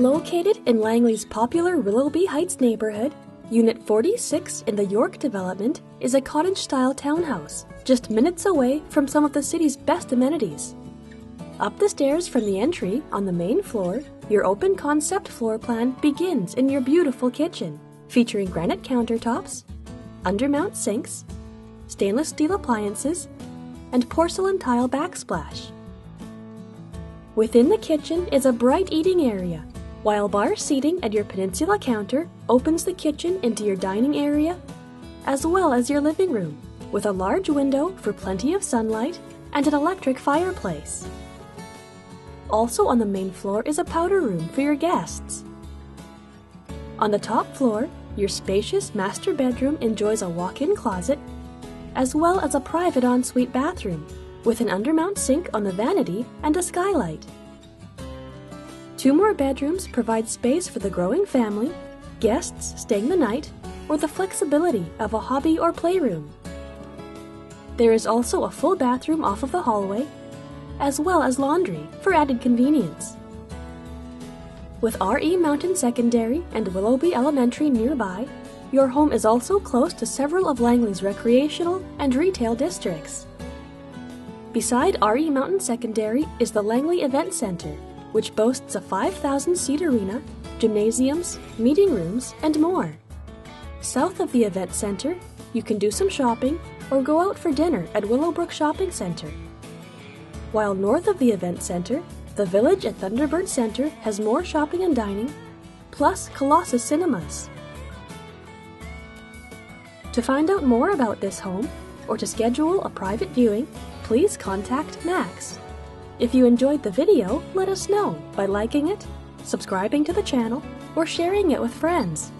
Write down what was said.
Located in Langley's popular Willoughby Heights neighborhood, Unit 46 in the York development is a cottage style townhouse, just minutes away from some of the city's best amenities. Up the stairs from the entry on the main floor, your open concept floor plan begins in your beautiful kitchen, featuring granite countertops, undermount sinks, stainless steel appliances, and porcelain tile backsplash. Within the kitchen is a bright eating area, while bar seating at your peninsula counter opens the kitchen into your dining area, as well as your living room, with a large window for plenty of sunlight and an electric fireplace. Also on the main floor is a powder room for your guests. On the top floor, your spacious master bedroom enjoys a walk-in closet, as well as a private ensuite bathroom, with an undermount sink on the vanity and a skylight. Two more bedrooms provide space for the growing family, guests staying the night, or the flexibility of a hobby or playroom. There is also a full bathroom off of the hallway, as well as laundry for added convenience. With RE Mountain Secondary and Willoughby Elementary nearby, your home is also close to several of Langley's recreational and retail districts. Beside RE Mountain Secondary is the Langley Event Center, which boasts a 5,000 seat arena, gymnasiums, meeting rooms, and more. South of the Event Center, you can do some shopping or go out for dinner at Willowbrook Shopping Center. While north of the Event Center, the Village at Thunderbird Center has more shopping and dining, plus Colossus Cinemas. To find out more about this home, or to schedule a private viewing, please contact Max. If you enjoyed the video, let us know by liking it, subscribing to the channel, or sharing it with friends.